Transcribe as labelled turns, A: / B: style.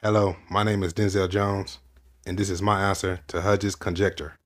A: Hello, my name is Denzel Jones, and this is my answer to Hudge's conjecture.